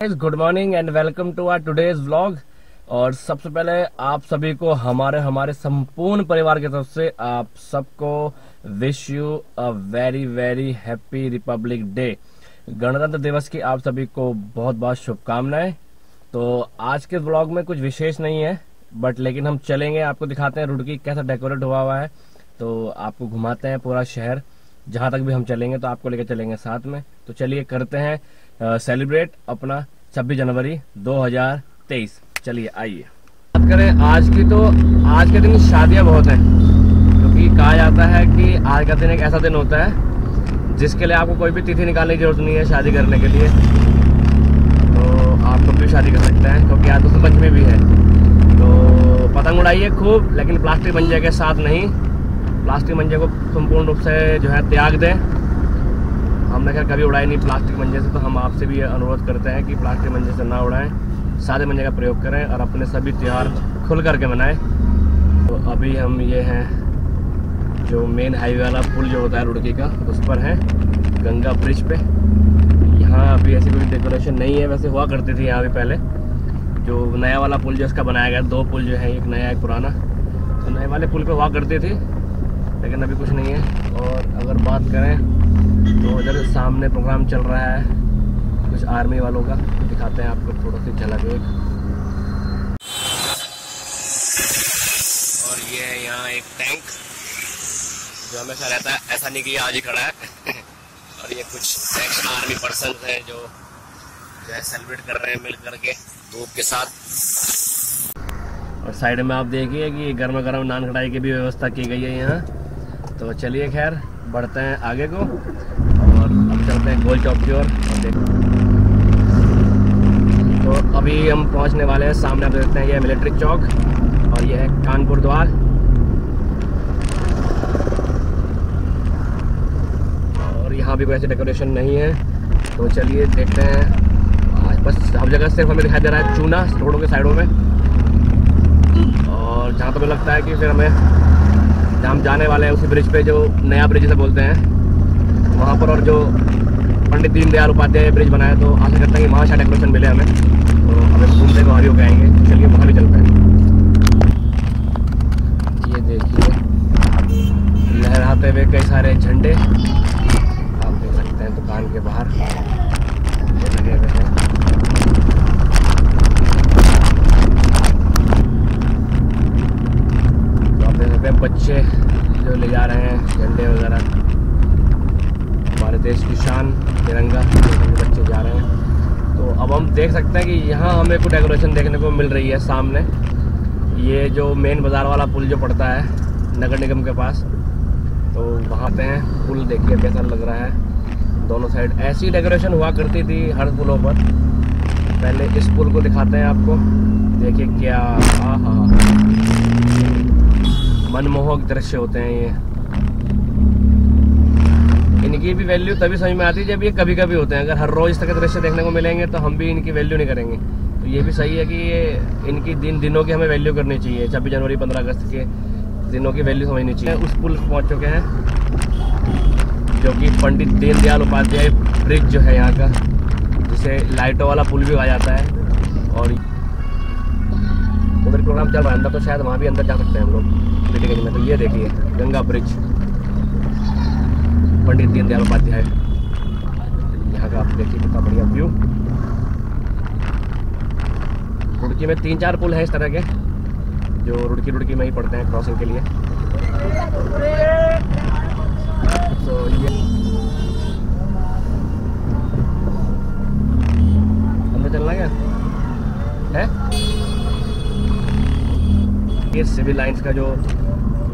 Good morning and welcome to our today's vlog और सबसे पहले आप सभी को हमारे हमारे संपूर्ण परिवार की तरफ़ से आप सबको wish you a very very happy Republic Day गणतंत्र दिवस की आप सभी को बहुत बहुत शुभकामनाएँ। तो आज के ब्लॉग में कुछ विशेष नहीं है बट लेकिन हम चलेंगे, आपको दिखाते हैं रुड़की कैसा डेकोरेट हुआ हुआ है। तो आपको घुमाते हैं पूरा शहर, जहाँ तक भी हम चलेंगे तो आपको लेकर चलेंगे साथ में। तो चलिए करते हैं सेलिब्रेट अपना 26 जनवरी 2023 चलिए, आइए। बात करें आज की तो आज के दिन शादियाँ बहुत हैं, क्योंकि कहा जाता है कि आज का दिन एक ऐसा दिन होता है जिसके लिए आपको कोई भी तिथि निकालने की ज़रूरत नहीं है शादी करने के लिए। तो आप कभी भी शादी कर सकते हैं, क्योंकि आज तो पंचमी भी है। तो पतंग उड़ाइए खूब, लेकिन प्लास्टिक मंजे के साथ नहीं। प्लास्टिक मंजे को संपूर्ण रूप से जो है त्याग दें। हमने खैर कभी उड़ाई नहीं प्लास्टिक मंजे से तो हम आपसे भी अनुरोध करते हैं कि प्लास्टिक मंजे से ना उड़ाएँ सादे मंजे का प्रयोग करें और अपने सभी त्यौहार खुल करके मनाएँ। तो अभी हम ये हैं, जो मेन हाईवे वाला पुल जो होता है रुड़की का, उस पर है, गंगा ब्रिज पे। यहाँ अभी ऐसी कोई डेकोरेशन नहीं है, वैसे हुआ करती थी यहाँ भी पहले। जो नया वाला पुल जो इसका बनाया गया, दो पुल जो है, एक नया, एक पुराना। तो नए वाले पुल पे हुआ करती थी, लेकिन अभी कुछ नहीं है। और अगर बात करें तो उधर सामने प्रोग्राम चल रहा है। कुछ आर्मी वालों का। दिखाते हैं आपको थोड़ा सी झलक एक और ये है यहाँ एक टैंक जो हमेशा रहता है। ऐसा नहीं कि आज ही खड़ा है। और ये कुछ एक्स आर्मी पर्सन है जो जो है सेलिब्रेट कर रहे हैं मिल करके धूप के साथ। और साइड में आप देखिए कि गर्मा गर्म नान कढ़ाई की भी व्यवस्था की गई है यहाँ। तो चलिए खैर बढ़ते हैं आगे को और अब चलते हैं गोल चौक की ओर। और देख तो अभी हम पहुँचने वाले हैं, सामने आप देखते हैं, ये मिलिट्री चौक और ये है कानपुर द्वार। और यहाँ भी कोई ऐसी डेकोरेशन नहीं है। तो चलिए देखते हैं। बस हर जगह सिर्फ़ हमें दिखाई दे रहा है चूना रोडों के साइडों में। और जहाँ पर तो लगता है कि फिर हमें हम जाने वाले हैं, उसी ब्रिज पे जो नया ब्रिज से बोलते हैं, वहाँ पर और जो पंडित दीनदयाल उपाध्याय ब्रिज बनाया तो आशा करता है कि वहाँ शायद डेकोरेशन मिले हमें। तो हमें घूमते वहाँ भी होकर आएँगे। चलिए, वहाँ भी चलते हैं। ये देखिए, लहराते हुए कई सारे झंडे। आप देख सकते हैं दुकान के बाहर। लगे हुए हैं तो आप देख सकते हैं बच्चे जो ले जा रहे हैं, झंडे वगैरह। हमारे देश की शान, तिरंगा बच्चे जा रहे हैं। तो अब हम देख सकते हैं कि यहाँ हमें कुछ डेकोरेशन देखने को मिल रही है सामने। ये जो मेन बाज़ार वाला पुल जो पड़ता है, नगर निगम के पास तो वहाँ पे हैं। पुल देखिए, कैसा लग रहा है। दोनों साइड ऐसी डेकोरेशन हुआ करती थी हर पुलों पर। पहले इस पुल को दिखाते हैं आपको। देखिए क्या हाँ हाँ मनमोहक दृश्य होते हैं ये। इनकी भी वैल्यू तभी समझ में आती है जब ये कभी कभी होते हैं। अगर हर रोज तक दृश्य देखने को मिलेंगे तो हम भी इनकी वैल्यू नहीं करेंगे। तो ये भी सही है कि ये इनकी दिन, दिनों की हमें वैल्यू करनी चाहिए। छब्बीस जनवरी, पंद्रह अगस्त के दिनों की वैल्यू समझनी चाहिए। उस पुल पहुँच चुके हैं, जो कि पंडित दीनदयाल उपाध्याय ब्रिज जो है यहाँ का, जिसे लाइटों वाला पुल भी कहा जाता है। और उधर प्रोग्राम चल रहा है, अंदर तो शायद वहाँ भी अंदर जा सकते हैं हम लोग सिटीगंज में तो ये देखिए, गंगा ब्रिज, पंडित दीनदयाल उपाध्याय। यहाँ का आप देखिए कितना बढ़िया व्यू रुड़की में तीन चार पुल हैं इस तरह के, जो रुड़की रुड़की में ही पड़ते हैं क्रॉसिंग के लिए। तो ये अंदर चलना क्या? है? ये सिविल लाइंस का जो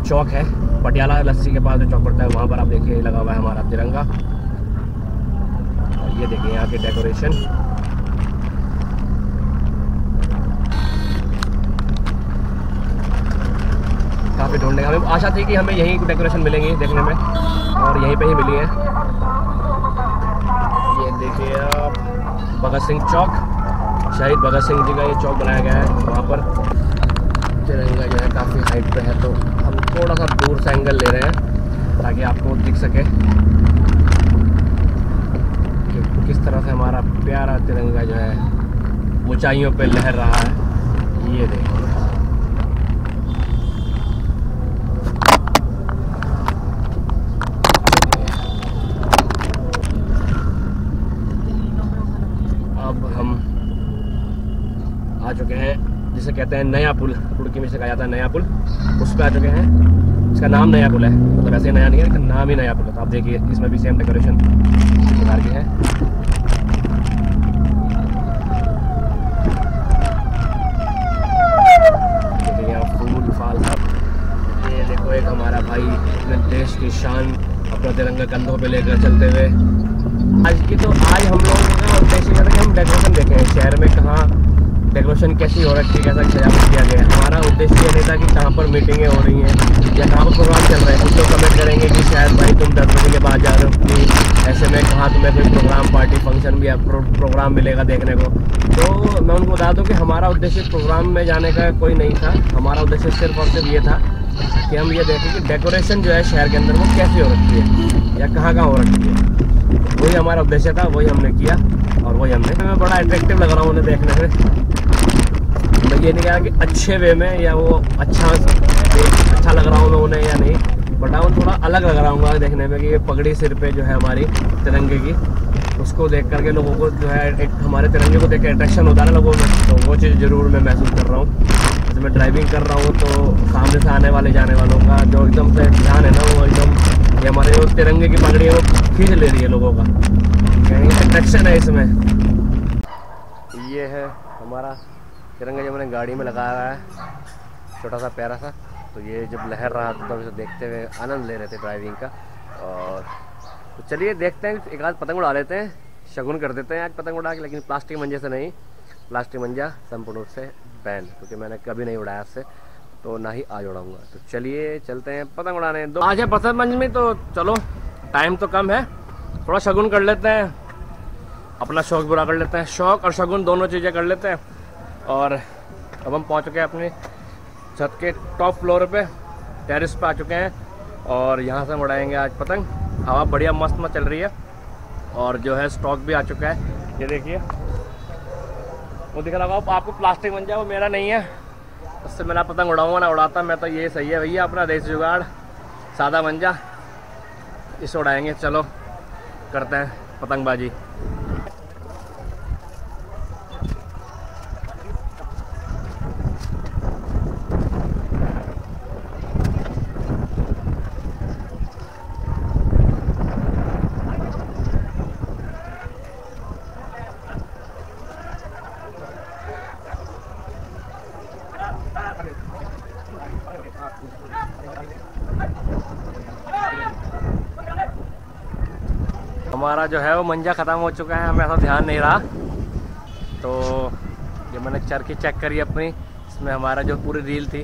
चौक है, पटियाला लस्सी के पास जो चौक पड़ता है, वहाँ पर आप देखिए, लगा हुआ है हमारा तिरंगा। और ये देखिए यहाँ की डेकोरेशन काफ़ी ढूँढने हमें आशा थी कि हमें यहीं डेकोरेशन मिलेंगी देखने में, और यहीं पे ही मिली है। ये देखिए आप, भगत सिंह चौक। शहीद भगत सिंह जी का ये चौक बनाया गया है वहाँ पर। तिरंगा जो है काफ़ी हाइट पे है तो हम थोड़ा सा दूर से एंगल ले रहे हैं, ताकि आपको दिख सके। कि किस तरह से हमारा प्यारा तिरंगा जो है, ऊंचाइयों पे लहर रहा है, ये देखो। अब हम आ चुके हैं, जिसे कहते हैं नया पुल रुड़की में से कहा जाता है नया पुल। उस पर आ चुके हैं। इसका नाम नया पुल है। मतलब ऐसे नया नहीं है, लेकिन नाम ही नया पुल है। तो आप देखिए, इसमें भी सेम डेकोरेशन प्रकार की है। शान अपना तिरंगा कंधों पे लेकर चलते हुए। आज की तो आज हम लोगों हम डेकोरेशन देखें शहर में कहाँ डेकोरेशन कैसी हो रखी है कैसा सजावट किया गया है? हमारा उद्देश्य ये नहीं था कि कहाँ पर मीटिंगें हो रही हैं या कहाँ पर प्रोग्राम चल रहे हैं कुछ लोग कमेंट करेंगे कि शायद भाई तुम दस बजे के बाद जा रहे हो कि ऐसे में कहाँ तुम्हें कोई प्रोग्राम पार्टी फ़ंक्शन भी प्रो, प्रोग्राम मिलेगा देखने को। तो मैं उनको बता दूँ कि हमारा उद्देश्य प्रोग्राम में जाने का कोई नहीं था। हमारा उद्देश्य सिर्फ़ और सिर्फ़ ये था कि हम ये देखें कि डेकोरेशन जो है शहर के अंदर वो कैसी हो रखी है या कहाँ कहाँ हो रखी है। वही हमारा उद्देश्य था, वही हमने किया और वही हमने मैं बड़ा अट्रैक्टिव लग रहा हूँ उन्हें देखने में। मैं ये नहीं कह रहा कि अच्छे वे में या वो अच्छा अच्छा लग रहा हूँ मैं उन्हें या नहीं बट हाँ थोड़ा अलग लग रहा हूँ देखने में कि ये पगड़ी सिर पे जो है हमारी तिरंगे की, उसको देख करके लोगों को जो है एक हमारे तिरंगे को देख के अट्रैक्शन होता है लोगों में। तो वो चीज़ ज़रूर मैं महसूस कर रहा हूँ। जैसे मैं ड्राइविंग कर रहा हूँ तो सामने से आने वाले जाने वालों का जो एकदम से ध्यान है ना, वो एकदम ये हमारे जो तिरंगे की पगड़ी है, वो खींच ले रही है लोगों का। अट्रैक्शन है इसमें। ये है हमारा तिरंगा जो मैंने गाड़ी में लगाया हुआ है। छोटा सा, प्यारा सा। तो ये जब लहर रहा था तो इसे देखते हुए आनंद ले रहे थे ड्राइविंग का। और तो चलिए देखते हैं, एक आध पतंग उड़ा लेते हैं। शगुन कर देते हैं आज पतंग उड़ा के, लेकिन प्लास्टिक मंजे से नहीं। प्लास्टिक मंजा संपूर्ण रूप से बैन, क्योंकि मैंने कभी नहीं उड़ाया उससे तो ना ही आज उड़ाऊँगा। तो चलिए, चलते हैं पतंग उड़ाने। दो आज है पतंग पंचमी तो चलो टाइम तो कम है। थोड़ा शगुन कर लेते हैं। अपना शौक बुरा कर लेते हैं। शौक और शगुन दोनों चीज़ें कर लेते हैं। और अब हम पहुँच चुके हैं अपने छत के टॉप फ्लोर पे। टेरिस पे आ चुके हैं। और यहाँ से हम उड़ाएँगे आज पतंग। हवा बढ़िया मस्त मस्त चल रही है। और जो है स्टॉक भी आ चुका है। ये देखिए। वो दिख रहा होगा आपको प्लास्टिक बन जाए, वो मेरा नहीं है। उससे मेरा पतंग उड़ाऊँगा ना, उड़ाता मैं तो ये सही है भैया, अपना देश जुगाड़। सादा मंजा इसे उड़ाएँगे, चलो, करते हैं पतंगबाजी। हमारा जो है वो मंजा ख़त्म हो चुका है, हमें ऐसा ध्यान नहीं रहा। तो ये मैंने चरखी चेक करी अपनी, इसमें हमारा जो पूरी रील थी,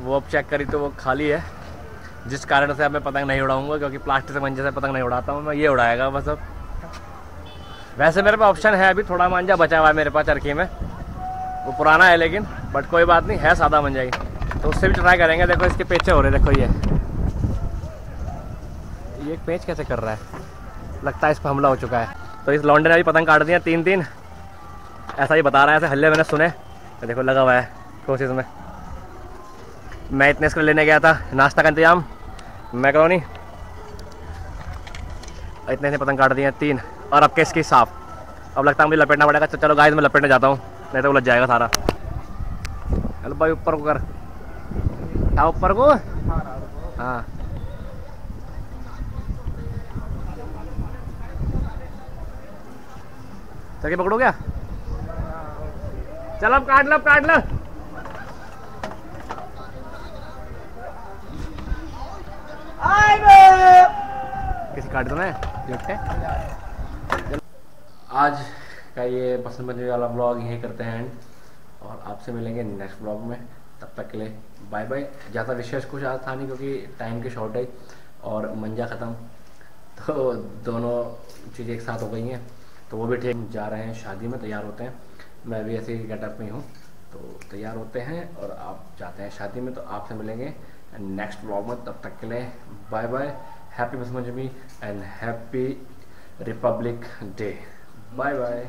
वो अब चेक करी तो वो खाली है। जिस कारण से अब मैं पतंग नहीं उड़ाऊँगा, क्योंकि प्लास्टिक से मंजे से पतंग नहीं उड़ाता हूँ, मैं ये उड़ाएगा बस अब। वैसे मेरे पास ऑप्शन है अभी, थोड़ा मंजा बचा हुआ है मेरे पास चरखी में। वो पुराना है लेकिन बट कोई बात नहीं, है सादा मंजा ही। तो उससे भी ट्राई करेंगे, देखो इसके पेचे हो रहे देखो ये। ये पेच कैसे कर रहा है? लगता है इस पर हमला हो चुका है। तो इस लॉन्डे ने अभी पतंग काट दिया तीन तीन। ऐसा ही बता रहा है ऐसे हल्ले मैंने सुने। तो देखो लगा हुआ है कोशिश में। मैं इतने इसको लेने गया था। नाश्ता का इंतज़ाम मैकरोनी। इतने से पतंग काट दिए हैं तीन। और अब किसकी साफ़ अब लगता है मुझे लपेटना पड़ेगा। तो चलो गाइस मैं लपेटने जाता हूँ। नहीं तो उलझ जाएगा सारा। चलो भाई ऊपर को कर। क्या ऊपर को। हाँ। चल पकड़ो क्या? चल अब काट लो काट लो। किसी काट दो ना झुट्टे आज का ये पसंद बनने वाला ब्लॉग यही करते हैं एंड और आपसे मिलेंगे नेक्स्ट ब्लॉग में। तब तक के लिए बाय बाय ज़्यादा विशेष कुछ आज था नहीं क्योंकि टाइम की शॉर्टेज और मंजा ख़त्म। तो दोनों चीज़ें एक साथ हो गई हैं। तो वो भी ठीक जा रहे हैं, शादी में तैयार होते हैं। मैं भी ऐसे ही गेटअप में हूँ तो तैयार होते हैं और आप जाते हैं शादी में तो आपसे मिलेंगे। नेक्स्ट ब्लॉग में, तब तक के लिए bye bye happy मसमंजमी and happy Republic Day bye bye